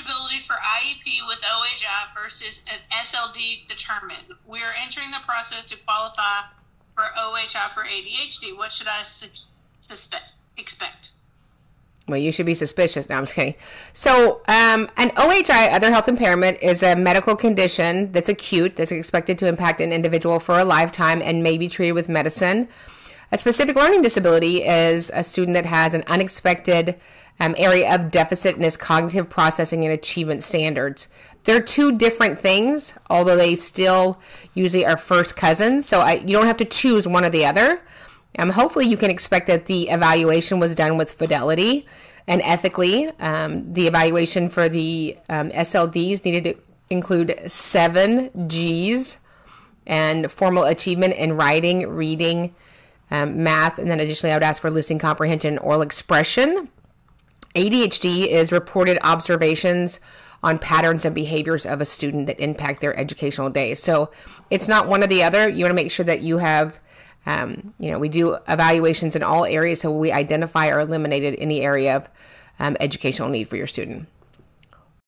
eligibility for IEP with OHI versus an SLD determined. We are entering the process to qualify for OHI for ADHD. What should I su- suspect expect? Well, you should be suspicious. No, I'm just kidding. So, um, an OHI, other health impairment, is a medical condition that's acute, that's expected to impact an individual for a lifetime and may be treated with medicine. A specific learning disability is a student that has an unexpected um, area of deficit in his cognitive processing and achievement standards. They're two different things, although they still usually are first cousins. So I, you don't have to choose one or the other. Um, hopefully, you can expect that the evaluation was done with fidelity and ethically. Um, the evaluation for the um, SLDs needed to include seven G's and formal achievement in writing, reading, um, math, and then additionally, I would ask for listening comprehension, oral expression. ADHD is reported observations on patterns and behaviors of a student that impact their educational day. So it's not one or the other. You want to make sure that you have um, you know, we do evaluations in all areas, so we identify or eliminated any area of um, educational need for your student.